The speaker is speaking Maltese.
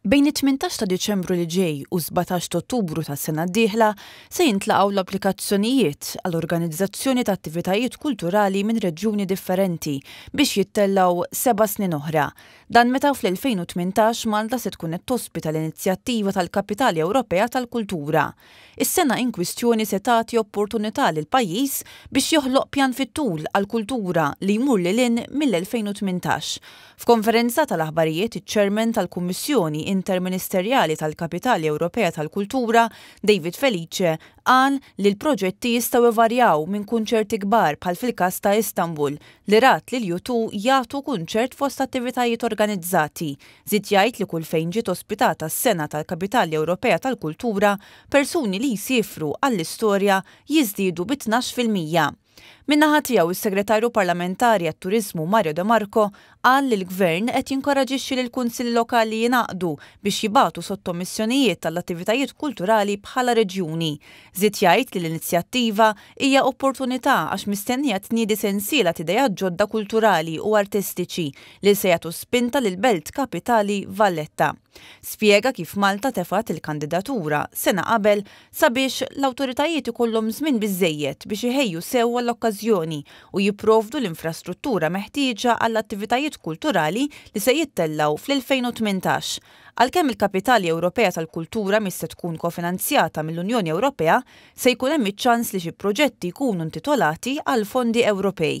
Bejn it-18 ta' Diċembru li ġej u 17 ta' Ottubru tas-sena d-dieħla se jintlaqgħu l-applikazzjonijiet għal organizzazzjoni ta' attivitajiet kulturali minn reġjuni differenti biex jittellgħu seba' snin oħra. Dan meta fl-2018 Malta se tkun qed tospita l-inizjattiva tal-Kapitali Ewropea tal-Kultura. Is-sena inkwistjoni se tagħti opportunità lill-pajjiż biex joħloq pjan fit-tul għall-kultura li jmur lil hinn mill-2018. F'konferenza tal-aħbarijiet iċ-Chairman tal-Kummissjoni Interministerjali tal-Kapitali Ewropea tal-Kultura, David Felice, qal li l-proġetti jistgħu jvarjaw minn kunċerti kbar bħal fil-każ ta' Istanbul li rat lil U2 jagħtu kunċert fost attivitajiet organizzati Żied jgħid li kull fejn ġiet ospitata s-sena tal-Kapitali Ewropea tal-Kultura, persuni li jsiefru għall-istorja jiżdiedu bi tnax fil-mija. Min-naħa tiegħu s-Segretarju Parlamentari għat-Turiżmu Mario de Marco qal li l-Gvern qed jinkoraġixxi lill-Kunsilli Lokali jingħaqdu biex jibagħtu sottomissjonijiet għall-attivitajiet kulturali bħala reġjuni. Żied jgħid li l-inizjattiva hija opportunità għax mistennija tniedi sensiela t'idejat ġodda kulturali u artistiċi li se jagħtu spinta lill-belt kapitali Valletta. Spjega kif Malta tefgħet il-kandidatura sena qabel sabiex l-awtoritajiet ikollhom żmien biżżejjed biex iħejju sew għall-okkażjoni u jipprovdu l-infrastruttura meħtieġa għall-attivitajiet kulturali li se jittellgħu fl-2018. Għalkemm il-Kapitali Ewropea tal-Kultura mhix se tkun kofinanzjata mill-Unjoni Ewropea, se jkun hemm iċ-ċans li xi proġetti jkunu intitolati għal fondi Ewropej.